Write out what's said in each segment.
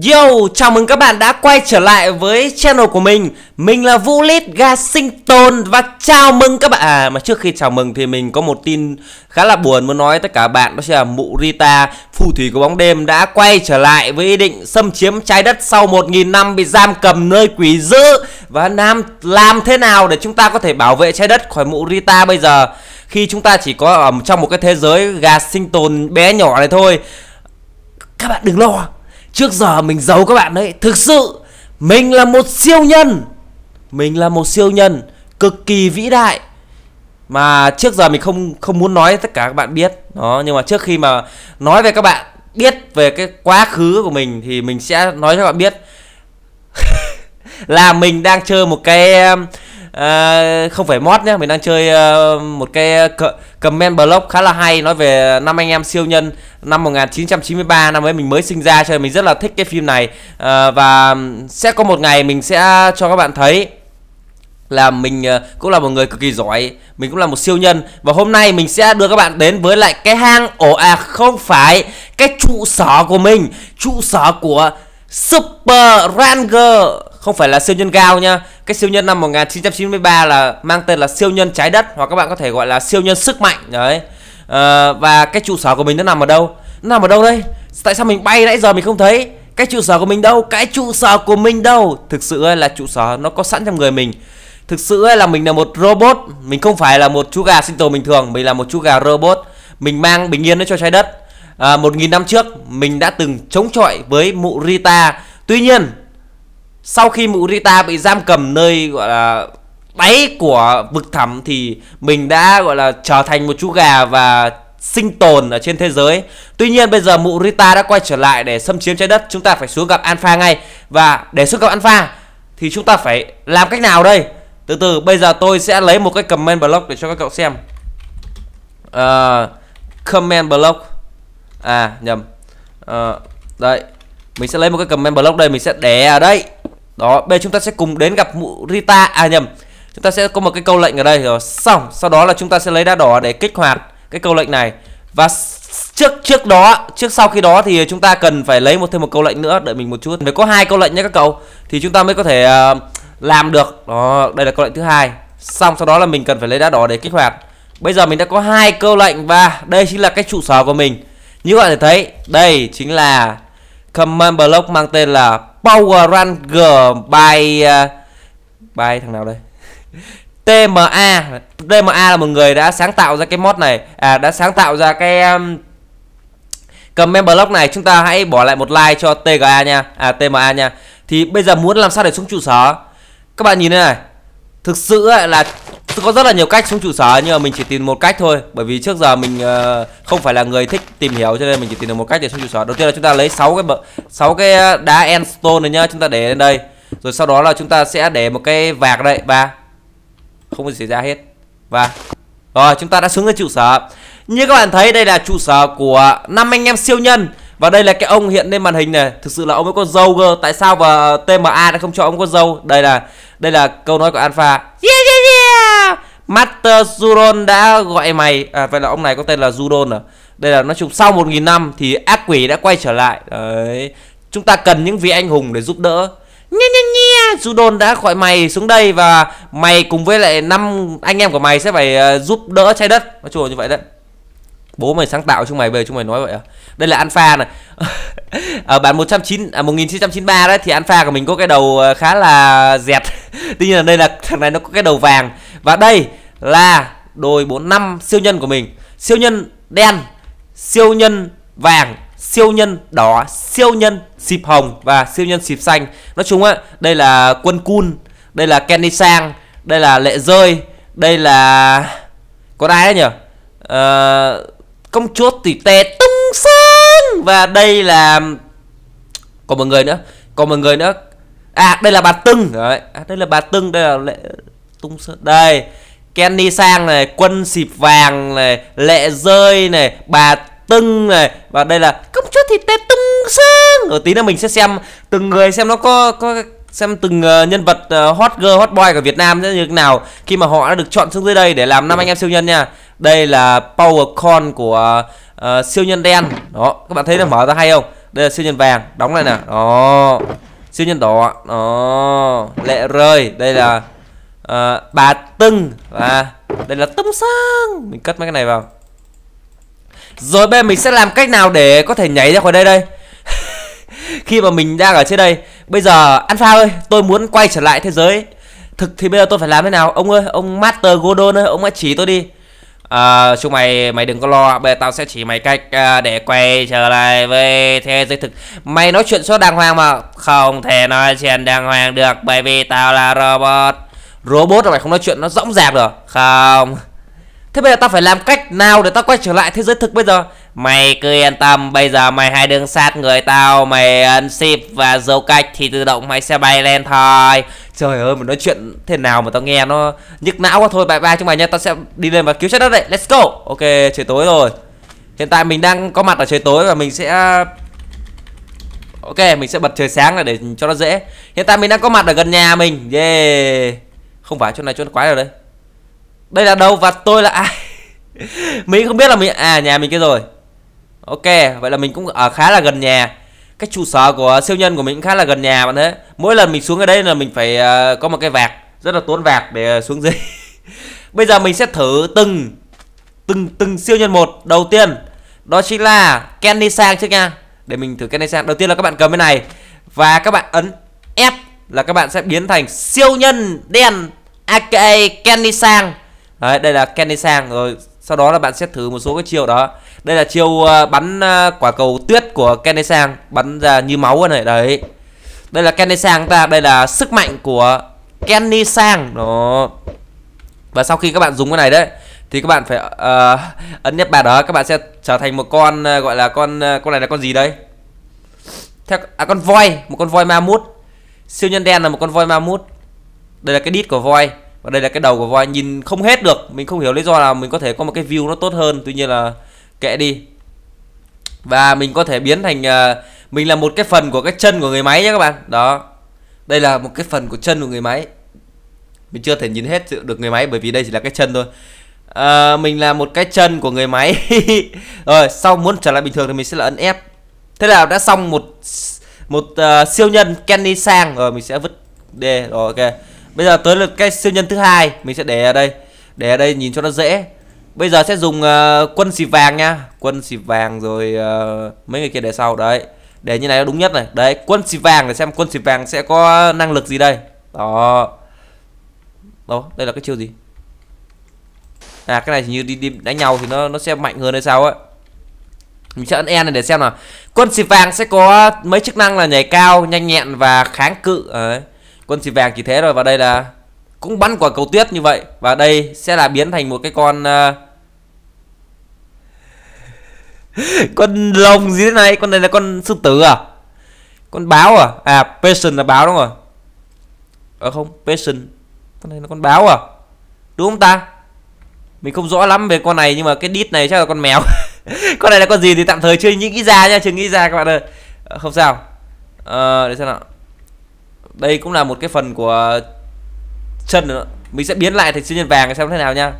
Yo, chào mừng các bạn đã quay trở lại với channel của mình. Mình là Vũ Lít Gasington Và chào mừng các bạn À mà trước khi chào mừng thì mình có một tin khá là buồn muốn nói. Tất cả bạn Đó chính là mụ Rita, phù thủy của bóng đêm đã quay trở lại với ý định xâm chiếm trái đất Sau 1.000 năm bị giam cầm nơi quỷ dữ. Và Nam làm thế nào để chúng ta có thể bảo vệ trái đất khỏi mụ Rita bây giờ? Khi chúng ta chỉ có ở trong một cái thế giới Gasington bé nhỏ này thôi. Các bạn đừng lo. Trước giờ mình giấu các bạn đấy Thực sự Mình là một siêu nhân. Mình là một siêu nhân Cực kỳ vĩ đại. Mà trước giờ mình không không muốn nói tất cả các bạn biết. Đó Nhưng mà trước khi mà nói về các bạn biết về cái quá khứ của mình Thì mình sẽ nói cho các bạn biết Là mình đang chơi một cái uh, Không phải mod nhé Mình đang chơi uh, một cái comment blog khá là hay Nói về năm anh em siêu nhân năm 1993 năm ấy mình mới sinh ra cho nên mình rất là thích cái phim này. À, và sẽ có một ngày mình sẽ cho các bạn thấy là mình ờ, cũng là một người cực kỳ giỏi mình cũng là một siêu nhân. Và hôm nay mình sẽ đưa các bạn đến với lại cái hang ổ à không phải cái trụ sở của mình trụ sở của Super Ranger không phải là siêu nhân cao nha. Cái siêu nhân năm 1993 là mang tên là siêu nhân trái đất hoặc các bạn có thể gọi là siêu nhân sức mạnh đấy. À, và cái trụ sở của mình nó nằm ở đâu? Nó nằm ở đâu đây? Tại sao mình bay nãy giờ mình không thấy? Cái trụ sở của mình đâu? Cái trụ sở của mình đâu? Thực sự là trụ sở nó có sẵn trong người mình. Thực sự là mình là một robot. Mình không phải là một chú gà sinh tồn bình thường. Mình là một chú gà robot. Mình mang bình yên cho trái đất. À, một nghìn năm trước mình đã từng chống chọi với mụ Rita. Tuy nhiên sau khi mụ Rita bị giam cầm nơi gọi là đáy của vực thẳm thì mình đã gọi là trở thành một chú gà và sinh tồn ở trên thế giới. Tuy nhiên bây giờ mụ Rita đã quay trở lại để xâm chiếm trái đất, chúng ta phải xuống gặp Alpha ngay. Và để xuống gặp Alpha thì chúng ta phải làm cách nào đây? Từ từ bây giờ tôi sẽ lấy một cái comment block để cho các cậu xem. Uh, comment block. À nhầm. Uh, đây. Mình sẽ lấy một cái comment block đây, mình sẽ để ở đây. Đó, bây giờ chúng ta sẽ cùng đến gặp mụ Rita. À nhầm. Chúng ta sẽ có một cái câu lệnh ở đây. Rồi xong. Sau đó là chúng ta sẽ lấy đá đỏ để kích hoạt cái câu lệnh này. Và trước trước đó trước sau khi đó thì chúng ta cần phải lấy một thêm một câu lệnh nữa. Đợi mình một chút. Phải có hai câu lệnh nhé các cậu thì chúng ta mới có thể uh, làm được. Đó đây là câu lệnh thứ hai. Xong sau đó là mình cần phải lấy đá đỏ để kích hoạt. Bây giờ mình đã có hai câu lệnh và đây chính là cái trụ sở của mình. Như các bạn thể thấy đây chính là command block mang tên là Power Ranger by uh, by thằng nào đây? TMA TMA là một người đã sáng tạo ra cái mod này. À đã sáng tạo ra cái um, comment block này. Chúng ta hãy bỏ lại một like cho TGA nha. À TMA nha. Thì bây giờ muốn làm sao để xuống trụ sở? Các bạn nhìn đây này. Thực sự là có rất là nhiều cách xuống trụ sở nhưng mà mình chỉ tìm một cách thôi. Bởi vì trước giờ mình uh, không phải là người thích tìm hiểu cho nên mình chỉ tìm được một cách để xuống trụ sở. Đầu tiên là chúng ta lấy 6 cái sáu cái đá endstone này nhá chúng ta để lên đây. Rồi sau đó là chúng ta sẽ để một cái vạc đây ba. Không có gì xảy ra hết và rồi chúng ta đã xuống cái trụ sở. Như các bạn thấy đây là trụ sở của năm anh em siêu nhân và đây là cái ông hiện lên màn hình này. Thực sự là ông ấy có dâu cơ. Tại sao và tma đã không cho ông có dâu? Đây là đây là câu nói của alpha. Yeah yeah yeah! Master zuron đã gọi mày. À vậy là ông này có tên là zuron à? Đây là nói chung sau một nghìn năm thì ác quỷ đã quay trở lại. Đấy. Chúng ta cần những vị anh hùng để giúp đỡ. Nha nha nha! Judon đã gọi mày xuống đây Và mày cùng với lại năm anh em của mày Sẽ phải uh, giúp đỡ trái đất. Nói chung là như vậy đấy Bố mày sáng tạo chúng mày về chúng mày nói vậy à? Đây là Alpha này. Ở bản 109, à, 1993 đấy Thì Alpha của mình có cái đầu ờ, khá là dẹt. Tuy nhiên là đây là thằng này nó có cái đầu vàng. Và đây là đôi 45 siêu nhân của mình. Siêu nhân đen Siêu nhân vàng siêu nhân đỏ siêu nhân xịp hồng và siêu nhân xịp xanh. Nói chung á đây là quân cun đây là kenny sang đây là lệ rơi đây là có ai đấy nhỉ? Uh, công chúa tỷ tè tung sơn và đây là còn một người nữa còn một người nữa. À đây là bà tưng. Đấy. À, đây là bà tưng đây là lệ tung sơn đây Kenny sang này quân xịp vàng này lệ rơi này bà tưng này. Và đây là công chúa thịt tê tung sơn rồi tí nữa mình sẽ xem từng người xem nó có có xem từng uh, nhân vật uh, hot girl hot boy của Việt Nam sẽ như thế nào khi mà họ đã được chọn xuống dưới đây để làm năm anh em siêu nhân nha. Đây là power con của uh, siêu nhân đen. Đó các bạn thấy nó mở ra hay không? Đây là siêu nhân vàng đóng lại nè. Đó siêu nhân đỏ đó lệ rơi. Đây là uh, bà tưng và đây là tâm sang. Mình cất mấy cái này vào. Rồi bây giờ mình sẽ làm cách nào để có thể nhảy ra khỏi đây đây? Khi mà mình đang ở trên đây bây giờ alpha ơi tôi muốn quay trở lại thế giới. Thực thì bây giờ tôi phải làm thế nào? Ông ơi ông master godon ơi ông hãy chỉ tôi đi. À, chúng mày mày đừng có lo bây giờ tao sẽ chỉ mày cách uh, để quay trở lại với thế giới thực. Mày nói chuyện số đàng hoàng mà. Không thể nói chuyện đàng hoàng được bởi vì tao là robot. Robot rồi mày không nói chuyện nó rõng rạc được. Không. Thế bây giờ tao phải làm cách nào để tao quay trở lại thế giới thực bây giờ? Mày cứ yên tâm, bây giờ mày hai đứng sát người tao, mày ấn ship và dấu cách thì tự động mày sẽ bay lên thôi. Trời ơi, mà nói chuyện thế nào mà tao nghe nó nhức não quá thôi. Bye bye chúng mày nha, tao sẽ đi lên và cứu chết đất đấy. Let's go. Ok, trời tối rồi. Hiện tại mình đang có mặt ở trời tối và mình sẽ Ok, mình sẽ bật trời sáng là để cho nó dễ. Hiện tại mình đang có mặt ở gần nhà mình. Yeah. Không phải chỗ này chỗ quái rồi đây. Đây là đâu và tôi là ai? mình không biết là mình à nhà mình kia rồi ok vậy là mình cũng ở khá là gần nhà. Cái trụ sở của siêu nhân của mình cũng khá là gần nhà bạn thế mỗi lần mình xuống ở đây là mình phải uh, có một cái vạc rất là tốn vạc để uh, xuống dưới. Bây giờ mình sẽ thử từng từng từng siêu nhân một. Đầu tiên đó chính là Kenny Sang trước nha. Để mình thử Kenny Sang. Đầu tiên là các bạn cầm cái này. Và các bạn ấn F là các bạn sẽ biến thành siêu nhân đen aka Kenny Sang. Đấy, đây là Kenny Sang rồi sau đó là bạn sẽ thử một số cái chiêu đó. Đây là chiêu uh, bắn uh, quả cầu tuyết của Kenny Sang. Bắn ra như máu này đấy. Đây là Kenny Sang ta. Đây là sức mạnh của Kenny Sang. Đó. Và sau khi các bạn dùng cái này đấy thì các bạn phải uh, ấn nhấp bàn đó. Các bạn sẽ trở thành một con uh, gọi là con uh, con này là con gì đấy? Theo à con voi. Một con voi ma mút siêu nhân đen là một con voi ma mút đây là cái đít của voi và đây là cái đầu của voi. Nhìn không hết được. Mình không hiểu lý do là mình có thể có một cái view nó tốt hơn. Tuy nhiên là kệ đi. Và mình có thể biến thành uh, mình là một cái phần của cái chân của người máy nhé các bạn. Đó. Đây là một cái phần của chân của người máy. Mình chưa thể nhìn hết được người máy bởi vì đây chỉ là cái chân thôi. À, mình là một cái chân của người máy. Rồi sau muốn trở lại bình thường thì mình sẽ là ấn F. Thế là đã xong một một uh, siêu nhân Kenny Sang. Rồi mình sẽ vứt D. Rồi ok bây giờ tới lượt cái siêu nhân thứ hai mình sẽ để ở đây. Để ở đây nhìn cho nó dễ. Bây giờ sẽ dùng uh, quân xịt vàng nha. Quân xịt vàng rồi uh, mấy người kia để sau. Đấy. Để như này nó đúng nhất này. Đấy quân xịt vàng để xem quân xịt vàng sẽ có năng lực gì đây. Đó. Đó đây là cái chiêu gì? À cái này như đi, đi đánh nhau thì nó nó sẽ mạnh hơn hay sao ấy mình sẽ ấn E này để xem nào. Quân xịt vàng sẽ có mấy chức năng là nhảy cao nhanh nhẹn và kháng cự. Đấy quân xì vàng chỉ thế rồi và đây là cũng bắn quả cầu tuyết như vậy và đây sẽ là biến thành một cái con uh, con lồng gì thế này con này là con sư tử à? Con báo à? À patient là báo đúng rồi ờ không patient con này là con báo à? Đúng không ta? Mình không rõ lắm về con này nhưng mà cái đít này chắc là con mèo. Con này là con gì thì tạm thời chưa nghĩ ra nha chưa nghĩ ra các bạn ơi. À, không sao. À, để xem nào đây cũng là một cái phần của chân nữa. Mình sẽ biến lại thành siêu nhân vàng xem thế nào nha.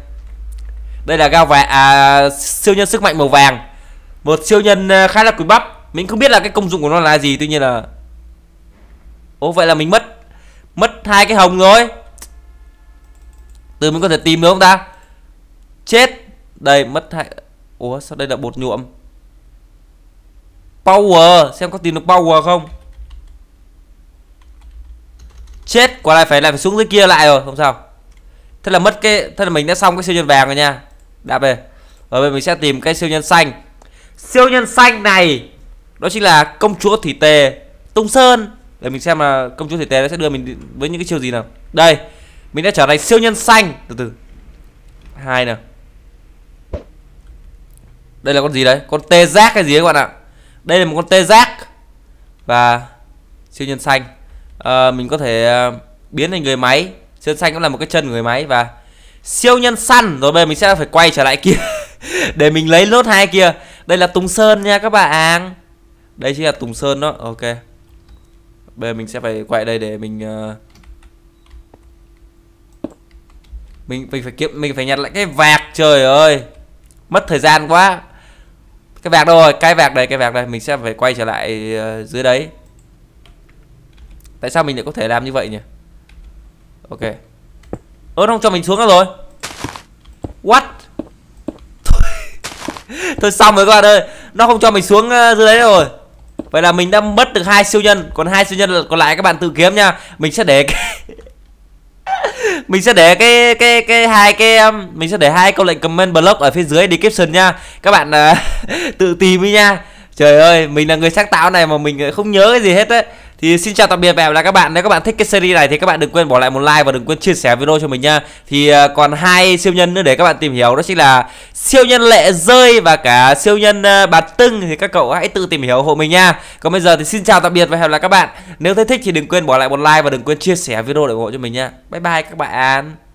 Đây là gao vàng à, siêu nhân sức mạnh màu vàng. Một siêu nhân à, khá là quý bắp mình không biết là cái công dụng của nó là gì tuy nhiên là ố vậy là mình mất mất hai cái hồng rồi. Từ mình có thể tìm được không ta? Chết. Đây mất hai ủa sao đây là bột nhuộm? Power xem có tìm được power không? Chết quả này phải, lại phải xuống dưới kia lại rồi, không sao. Thế là mất cái, thế là mình đã xong cái siêu nhân vàng rồi nha. Đạp về. Ở bây mình sẽ tìm cái siêu nhân xanh. Siêu nhân xanh này, đó chính là công chúa thủy tề, tung sơn. Để mình xem là công chúa thủy tề nó sẽ đưa mình với những cái chiêu gì nào. Đây, mình đã trở thành siêu nhân xanh. Từ từ. Hai nè. đây là con gì đấy? Con tê giác hay gì các bạn ạ? Đây là một con tê giác và siêu nhân xanh à, mình có thể ờ, biến thành người máy. Sơn xanh cũng là một cái chân người máy và siêu nhân săn. Rồi bây giờ mình sẽ phải quay trở lại kia để mình lấy nốt hai kia. Đây là tùng sơn nha các bạn. Đây chính là tùng sơn đó. Ok. Bây giờ mình sẽ phải quay đây để mình uh, mình mình phải kiếm mình phải nhặt lại cái vạc. Trời ơi! Mất thời gian quá. Cái vạc đâu rồi? Cái vạc đây cái vạc đây. Mình sẽ phải quay trở lại uh, dưới đấy tại sao mình lại có thể làm như vậy nhỉ? Ok. Ơ không cho mình xuống nữa rồi. What? Thôi, thôi xong rồi các bạn ơi. Nó không cho mình xuống ờ, dưới đấy rồi. Vậy là mình đã mất được hai siêu nhân. Còn hai siêu nhân còn lại các bạn tự kiếm nha. Mình sẽ để cái mình sẽ để cái cái cái hai cái um, mình sẽ để hai câu lệnh comment block ở phía dưới description nha. Các bạn uh, tự tìm đi nha. Trời ơi mình là người sáng tạo này mà mình không nhớ cái gì hết đấy thì xin chào tạm biệt và hẹn lại các bạn. Nếu các bạn thích cái series này thì các bạn đừng quên bỏ lại một like và đừng quên chia sẻ video cho mình nha. Thì ờ, còn hai siêu nhân nữa để các bạn tìm hiểu, đó chính là siêu nhân lệ rơi và cả siêu nhân ờ, bạt tưng. Thì các cậu hãy tự tìm hiểu hộ mình nha. Còn bây giờ thì xin chào tạm biệt và hẹn lại các bạn. Nếu thấy thích thì đừng quên bỏ lại một like và đừng quên chia sẻ video để ủng hộ cho mình nha. Bye bye các bạn.